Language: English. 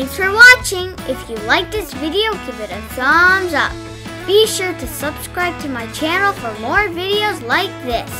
Thanks for watching. If you like this video, give it a thumbs up. Be sure to subscribe to my channel for more videos like this.